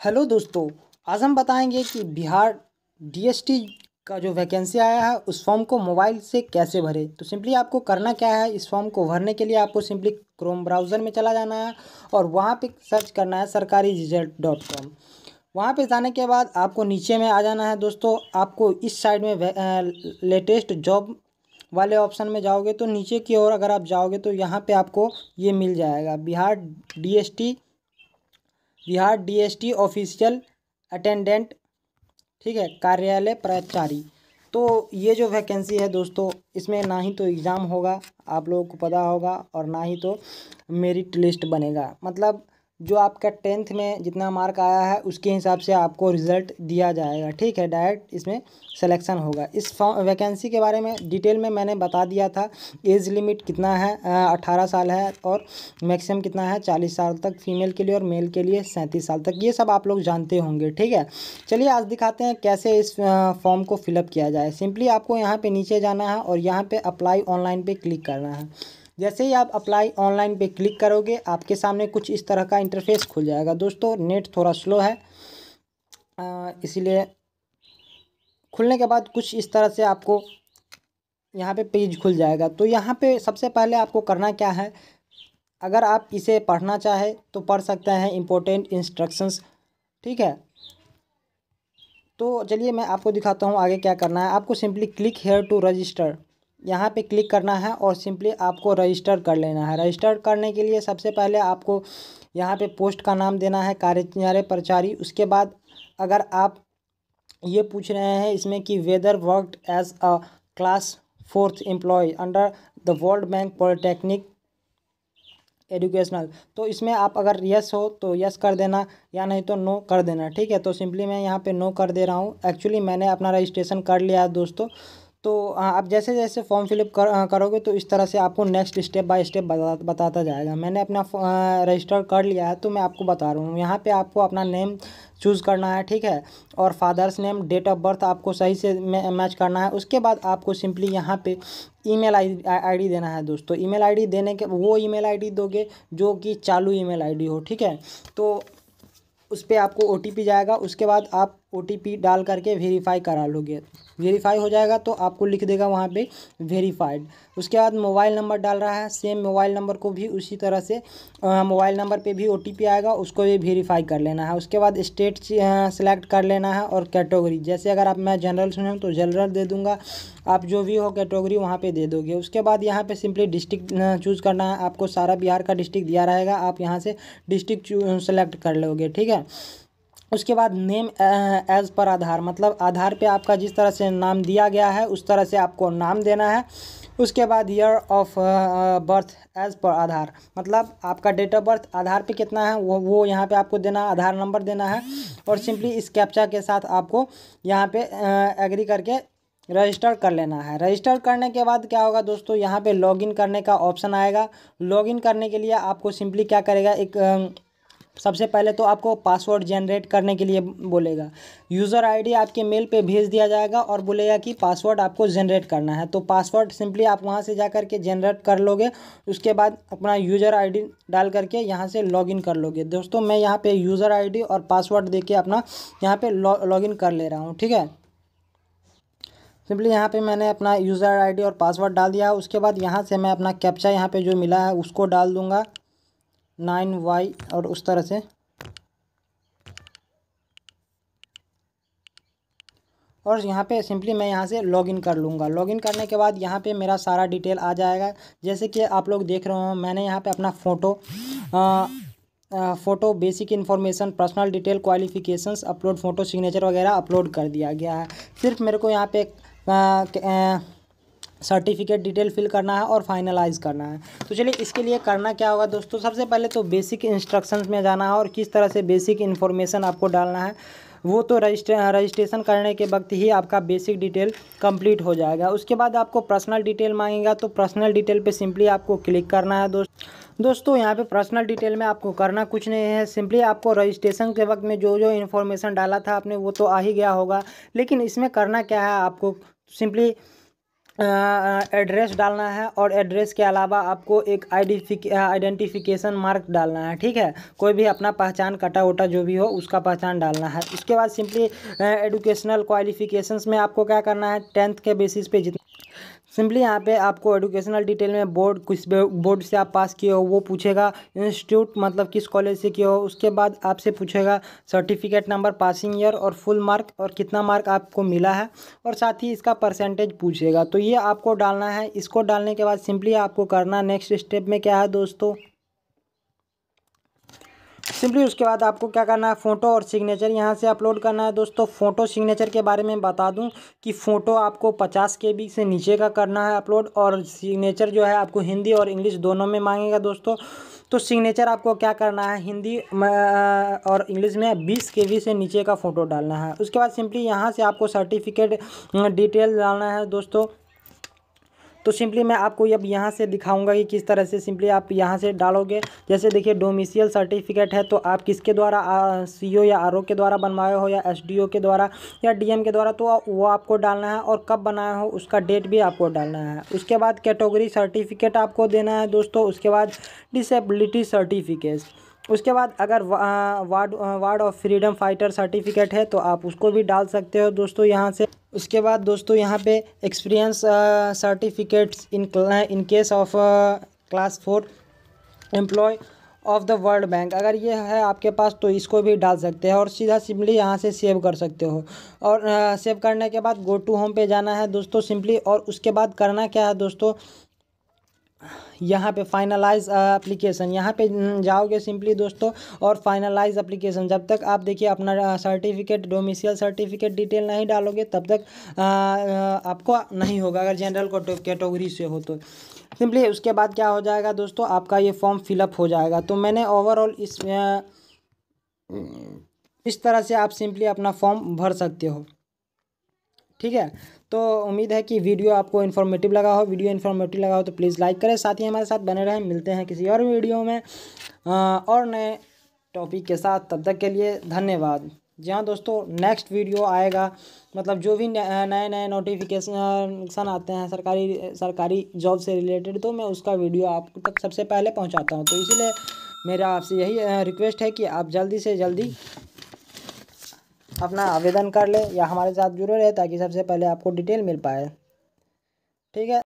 Hello दोस्तों, आज हम बताएँगे कि बिहार डीएसटी का जो वैकेंसी आया है, उस फॉर्म को मोबाइल से कैसे भरें? तो सिंपली आपको करना क्या है, इस फॉर्म को भरने के लिए आपको सिंपली क्रोम ब्राउज़र में चला जाना है और वहाँ पे सर्च करना है सरकारी रिज़ल्ट डॉट कॉम वहाँ पर जाने के बाद आपको नीचे में आ जाना है दोस्तों, आपको इस साइड में लेटेस्ट जॉब वाले ऑप्शन में जाओगे तो नीचे की ओर अगर आप जाओगे तो यहाँ पे आपको ये मिल जाएगा, Bihar DST Bihar DST official attendant, ठीक है, कार्यालय प्राचारी। तो ये जो वैकेंसी है दोस्तों, इसमें ना ही तो एग्ज़ाम होगा, आप लोगों को पता होगा और ना ही तो मेरिट लिस्ट बनेगा। मतलब जो आपका टेंथ में जितना मार्क आया है, उसके हिसाब से आपको रिज़ल्ट दिया जाएगा। ठीक है, डायरेक्ट इसमें सिलेक्शन होगा। इस वैकेंसी के बारे में डिटेल में मैंने बता दिया था, एज लिमिट कितना है अट्ठारह साल है और मैक्सिमम कितना है, चालीस साल तक फीमेल के लिए और मेल के लिए सैंतीस साल तक। ये सब आप लोग जानते होंगे, ठीक है? चलिए आज दिखाते हैं कैसे इस फॉर्म को फिलअप किया जाए। सिंपली आपको यहाँ पर नीचे जाना है और यहाँ पर अप्लाई ऑनलाइन पर क्लिक करना है। जैसे ही आप अप्लाई ऑनलाइन पे क्लिक करोगे, आपके सामने कुछ इस तरह का इंटरफेस खुल जाएगा। दोस्तों नेट थोड़ा स्लो है। इसीलिए खुलने के बाद कुछ इस तरह से आपको यहाँ पे पेज खुल जाएगा। तो यहाँ पे सबसे पहले आपको करना क्या है? अगर आप इसे पढ़ना चाहे तो पढ़ सकते हैं इम्पोर्टेंट इंस्ट्रक्शंस ठीक है? तो चलिए मैं आपको दिखाता हूँ आगे क्या करना है। आपको simply click here to register यहाँ पे क्लिक करना है और सिंपली आपको रजिस्टर कर लेना है। रजिस्टर करने के लिए सबसे पहले आपको यहाँ पे पोस्ट का नाम देना है, कार्य प्रचारी। उसके बाद अगर आप ये पूछ रहे हैं इसमें कि whether worked as a class fourth employ under the World Bank polytechnic educational तो इसमें आप अगर यस हो तो यस कर देना, या नहीं तो नो कर देना, ठीक है? तो सिंपली मैं यहाँ पे नो कर दे रहा हूँ। एक्चुअली मैंने अपना रजिस्ट्रेशन कर लिया है दोस्तों। तो आप जैसे जैसे फॉर्म फिलअप कर करोगे तो इस तरह से आपको नेक्स्ट स्टेप बाय स्टेप बता, बताता जाएगा। मैंने अपना रजिस्टर कर लिया है तो मैं आपको बता रहा हूँ। यहाँ पे आपको अपना नेम चूज़ करना है, ठीक है? और father's name date of birth आपको सही से मैच करना है। उसके बाद आपको सिंपली यहाँ पे ईमेल आईडी देना है दोस्तों। ईमेल आईडी देने के, वो ईमेल आईडी दोगे जो कि चालू ईमेल आईडी हो, ठीक है? तो उस पर आपको ओटीपी जाएगा। उसके बाद आप ओटीपी डाल करके वेरीफाई करा लोगे। वेरीफाई हो जाएगा तो आपको लिख देगा वहाँ पे वेरीफाइड उसके बाद मोबाइल नंबर डाल रहा है सेम मोबाइल नंबर को भी उसी तरह से मोबाइल नंबर पे भी ओटीपी आएगा, उसको भी वेरीफाई कर लेना है। उसके बाद स्टेट सेलेक्ट कर लेना है और कैटेगरी जैसे अगर आप, मैं जनरल सुन तो जनरल दे दूँगा। आप जो भी हो कैटेगरी वहाँ पर दे दोगे। उसके बाद यहाँ पर सिंपली डिस्ट्रिक्ट चूज़ करना है। आपको सारा बिहार का डिस्ट्रिक्ट दिया रहेगा। आप यहाँ से डिस्ट्रिक्ट सेलेक्ट कर लोगे। ठीक है? उसके बाद नेम एज़ पर आधार मतलब आधार पे आपका जिस तरह से नाम दिया गया है, उस तरह से आपको नाम देना है। उसके बाद year of birth as per आधार मतलब आपका डेट ऑफ़ बर्थ आधार पे कितना है, वो वो यहाँ पे आपको देना है आधार नंबर देना है। और सिंपली इस कैप्चा के साथ आपको यहाँ पे एग्री करके रजिस्टर कर लेना है। रजिस्टर करने के बाद क्या होगा दोस्तों, यहाँ पे लॉगिन करने का ऑप्शन आएगा। लॉगिन करने के लिए आपको सिंपली क्या करेगा, एक सबसे पहले तो आपको पासवर्ड जनरेट करने के लिए बोलेगा। यूज़र आईडी आपके मेल पे भेज दिया जाएगा और बोलेगा कि पासवर्ड आपको जनरेट करना है। तो पासवर्ड सिंपली आप वहाँ से जा कर के जनरेट कर लोगे, उसके बाद अपना यूज़र आईडी डाल करके यहाँ से लॉगिन कर लोगे। दोस्तों, मैं यहाँ पे यूज़र आईडी और पासवर्ड दे के अपना यहाँ पे लॉगिन कर ले रहा हूँ, ठीक है? सिंपली यहाँ पे मैंने अपना यूज़र आईडी और पासवर्ड डाल दिया। उसके बाद यहाँ से मैं अपना कैप्चा यहाँ पे जो मिला है, उसको डाल दूँगा। नाइन वाई और उस तरह से। और यहाँ पे सिंपली मैं यहाँ से लॉगिन कर लूँगा। लॉगिन करने के बाद यहाँ पे मेरा सारा डिटेल आ जाएगा। जैसे कि आप लोग देख रहे हो मैंने यहाँ पे अपना photo photo basic information personal detail qualifications upload photo signature वगैरह अपलोड कर दिया गया है। सिर्फ़ मेरे को यहाँ पे आ, आ, सर्टिफिकेट डिटेल फिल करना है और फाइनलाइज करना है। तो चलिए, इसके लिए करना क्या होगा दोस्तों? सबसे पहले तो बेसिक इंस्ट्रक्शंस में जाना है और किस तरह से बेसिक इन्फॉर्मेशन आपको डालना है, वो तो रजिस्ट्रे रजिस्ट्रेशन करने के वक्त ही आपका बेसिक डिटेल कंप्लीट हो जाएगा। उसके बाद आपको पर्सनल डिटेल मांगेगा तो पर्सनल डिटेल पे सिंपली आपको क्लिक करना है दोस्त, दोस्तों, यहाँ पे पर्सनल डिटेल में आपको करना कुछ नहीं है। सिंपली आपको रजिस्ट्रेशन के वक्त में जो जो इन्फॉर्मेशन डाला था आपने, वो तो आ ही गया होगा। लेकिन इसमें करना क्या है आपको? सिंपली एड्रेस डालना है और एड्रेस के अलावा आपको एक आइडेंटिफिकेशन मार्क डालना है, ठीक है? कोई भी अपना पहचान कटा वोटा जो भी हो, उसका पहचान डालना है। उसके बाद सिंपली एडुकेशनल क्वालिफिकेशंस में आपको क्या करना है? टेंथ के बेसिस पे जितना सिंपली यहाँ पे आपको एडुकेशनल डिटेल में बोर्ड, किस बोर्ड से आप पास किए हो, वो पूछेगा। इंस्टीट्यूट मतलब किस कॉलेज से किए हो, उसके बाद आपसे पूछेगा, सर्टिफिकेट नंबर, पासिंग ईयर और फुल मार्क और कितना मार्क आपको मिला है। और साथ ही इसका परसेंटेज पूछेगा। तो ये आपको डालना है। इसको डालने के बाद सिंपली आपको करना नेक्स्ट स्टेप में क्या है दोस्तों? सिंपली उसके बाद आपको क्या करना है, फ़ोटो और सिग्नेचर यहाँ से अपलोड करना है। दोस्तों, फ़ोटो सिग्नेचर के बारे में बता दूँ कि फ़ोटो आपको पचास के बी से नीचे का करना है अपलोड और सिग्नेचर जो है आपको हिंदी और इंग्लिश दोनों में मांगेगा दोस्तों। तो सिग्नेचर आपको क्या करना है, हिंदी और इंग्लिश में बीस के से नीचे का फ़ोटो डालना है। उसके बाद सिंपली यहाँ से आपको सर्टिफिकेट डिटेल डालना है दोस्तों। तो सिंपली मैं आपको अब यहाँ से दिखाऊँगा कि किस तरह से सिंपली आप यहाँ से डालोगे। जैसे देखिए डोमिसियल सर्टिफिकेट है तो आप किसके द्वारा सीईओ या आरओ के द्वारा बनवाए हो या एसडीओ के द्वारा या डीएम के द्वारा तो वो आपको डालना है और कब बनाया हो, उसका डेट भी आपको डालना है। उसके बाद कैटेगरी सर्टिफिकेट आपको देना है दोस्तों, उसके बाद डिसेबिलिटी सर्टिफिकेट उसके बाद अगर ward ward of freedom fighter certificate है तो आप उसको भी डाल सकते हो दोस्तों यहाँ से। उसके बाद दोस्तों यहाँ पे experience certificates in in case of class four employ of the World Bank अगर ये है आपके पास तो इसको भी डाल सकते हैं और सीधा सिंपली यहाँ से सेव कर सकते हो। और सेव करने के बाद गो टू होम पे जाना है दोस्तों सिंपली और उसके बाद करना क्या है दोस्तों? यहाँ पे फाइनलाइज एप्लीकेशन यहाँ पे जाओगे सिंपली दोस्तों और फाइनलाइज एप्लीकेशन जब तक आप देखिए अपना सर्टिफिकेट डोमिसियल सर्टिफिकेट डिटेल नहीं डालोगे तब तक आ, आपको नहीं होगा अगर जनरल कैटेगरी से हो तो। सिंपली उसके बाद क्या हो जाएगा दोस्तों आपका ये फॉर्म फिलअप हो जाएगा। तो मैंने ओवरऑल इस इस तरह से आप सिंपली अपना फॉर्म भर सकते हो। ठीक है? तो उम्मीद है कि वीडियो आपको इन्फॉर्मेटिव लगा हो। वीडियो इन्फॉर्मेटिव लगा हो तो प्लीज़ लाइक करें। साथ ही हमारे साथ बने रहें। मिलते हैं किसी और वीडियो में। और नए टॉपिक के साथ। तब तक के लिए धन्यवाद। जी हाँ दोस्तों नेक्स्ट वीडियो आएगा। मतलब जो भी नए नए नोटिफिकेशन आते हैं सरकारी सरकारी जॉब से रिलेटेड तो मैं उसका वीडियो आप तक सबसे पहले पहुंचाता हूँ। तो इसीलिए मेरा आपसे यही रिक्वेस्ट है कि आप जल्दी से जल्दी अपना आवेदन कर ले या हमारे साथ जुड़े रहे ताकि सबसे पहले आपको डिटेल मिल पाए। ठीक है?